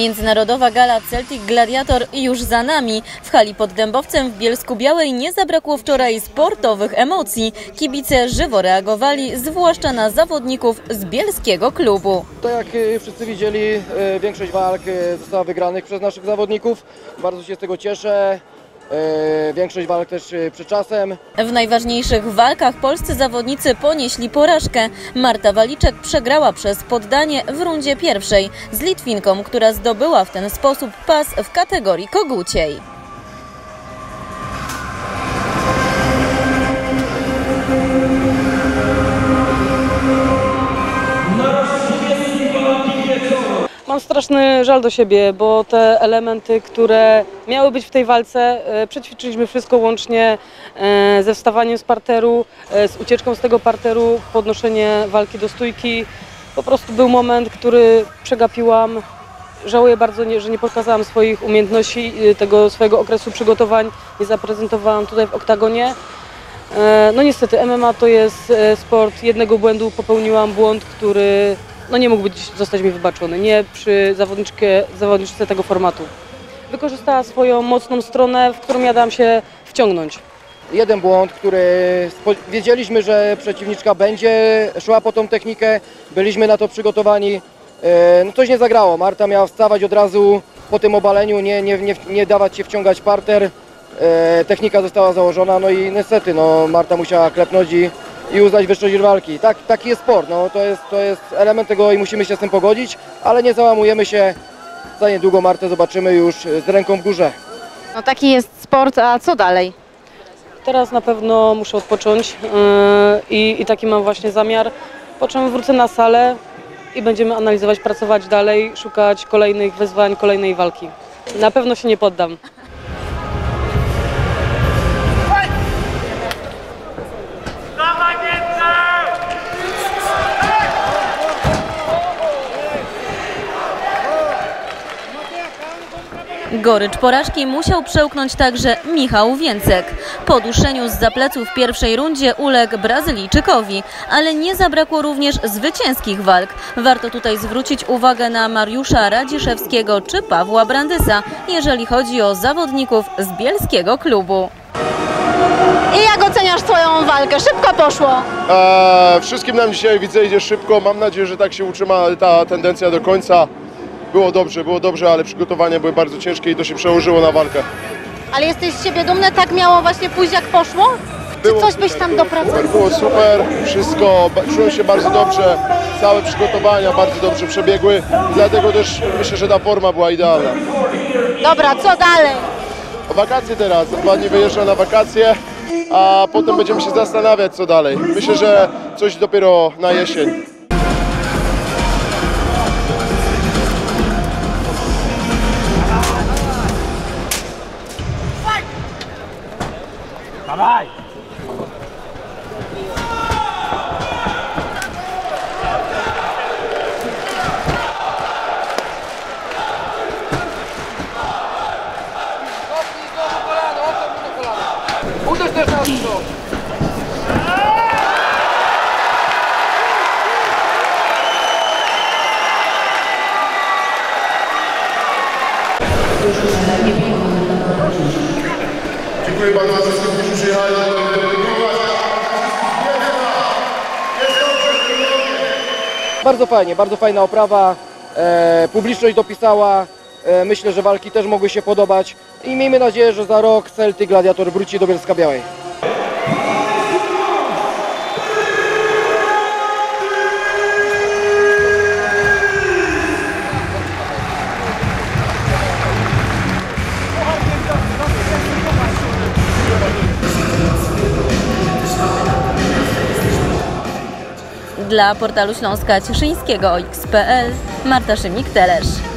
Międzynarodowa gala Celtic Gladiator już za nami. W hali pod Dębowcem w Bielsku Białej nie zabrakło wczoraj sportowych emocji. Kibice żywo reagowali, zwłaszcza na zawodników z bielskiego klubu. Tak jak e, wszyscy widzieli, e, większość walk e, została wygranych przez naszych zawodników. Bardzo się z tego cieszę. E, Większość walk też e, przed czasem. W najważniejszych walkach polscy zawodnicy ponieśli porażkę. Marta Waliczek przegrała przez poddanie w rundzie pierwszej z Litwinką, która zdobyła w ten sposób pas w kategorii koguciej. Straszny żal do siebie, bo te elementy, które miały być w tej walce, e, przećwiczyliśmy wszystko łącznie e, ze wstawaniem z parteru, e, z ucieczką z tego parteru, podnoszenie walki do stójki. Po prostu był moment, który przegapiłam. Żałuję bardzo, że nie pokazałam swoich umiejętności, tego swojego okresu przygotowań, nie zaprezentowałam tutaj w oktagonie. No niestety MMA to jest sport jednego błędu, popełniłam błąd, który no nie mógł być, zostać mi wybaczony, nie przy zawodniczce tego formatu. Wykorzystała swoją mocną stronę, w którą ja dałam się wciągnąć. Jeden błąd, który wiedzieliśmy, że przeciwniczka będzie szła po tą technikę, byliśmy na to przygotowani. E, No coś nie zagrało. Marta miała wstawać od razu po tym obaleniu, nie, nie, nie, nie dawać się wciągać parter. E, Technika została założona, no i niestety no, Marta musiała klepnąć i, i uznać wyższość walki. Tak, taki jest sport, no, to, jest, to jest element tego i musimy się z tym pogodzić, ale nie załamujemy się. Za niedługo Martę zobaczymy już z ręką w górze. No taki jest sport, a co dalej? Teraz na pewno muszę odpocząć yy, i, i taki mam właśnie zamiar. Po czym wrócę na salę i będziemy analizować, pracować dalej, szukać kolejnych wyzwań, kolejnej walki. Na pewno się nie poddam. Gorycz porażki musiał przełknąć także Michał Więcek. Po duszeniu z zapleców w pierwszej rundzie uległ Brazylijczykowi, ale nie zabrakło również zwycięskich walk. Warto tutaj zwrócić uwagę na Mariusza Radziszewskiego czy Pawła Brandysa, jeżeli chodzi o zawodników z bielskiego klubu. I jak oceniasz swoją walkę? Szybko poszło. E, wszystkim nam dzisiaj widzę idzie szybko. Mam nadzieję, że tak się utrzyma ta tendencja do końca. Było dobrze, było dobrze, ale przygotowania były bardzo ciężkie i to się przełożyło na walkę. Ale jesteś z siebie dumny? Tak miało właśnie pójść jak poszło? Czy Było coś byś tam dopracował? Było super, wszystko, czułem się bardzo dobrze, całe przygotowania bardzo dobrze przebiegły, dlatego też myślę, że ta forma była idealna. Dobra, co dalej? Wakacje teraz, dwa dni wyjeżdżam na wakacje, a potem będziemy się zastanawiać co dalej. Myślę, że coś dopiero na jesień. Uderz też na to! Dziękuję bardzo wszystkim, którzy przyjechali. Bardzo fajnie, bardzo fajna oprawa. E, publiczność dopisała. E, myślę, że walki też mogły się podobać. I miejmy nadzieję, że za rok Celtic Gladiator wróci do Bielska Białej. Dla portalu Śląska Cieszyńskiego XPL Marta Szymik-Telesz.